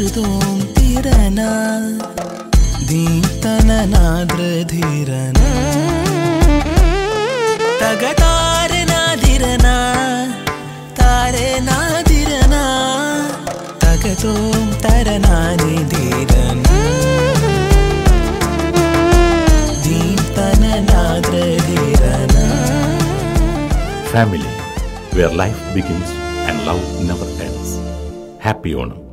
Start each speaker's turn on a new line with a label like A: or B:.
A: ധൃതോം തിരന ദീപ്തനാദ്രധീരന തകതാരനാതിരന താരനാതിരന തകതോം തരനാനി ധീരന ദീപ്തനാദ്രധീരന
B: Family, where life begins and love never ends. Happy Onam.